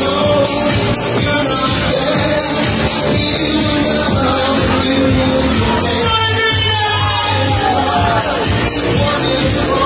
No, you.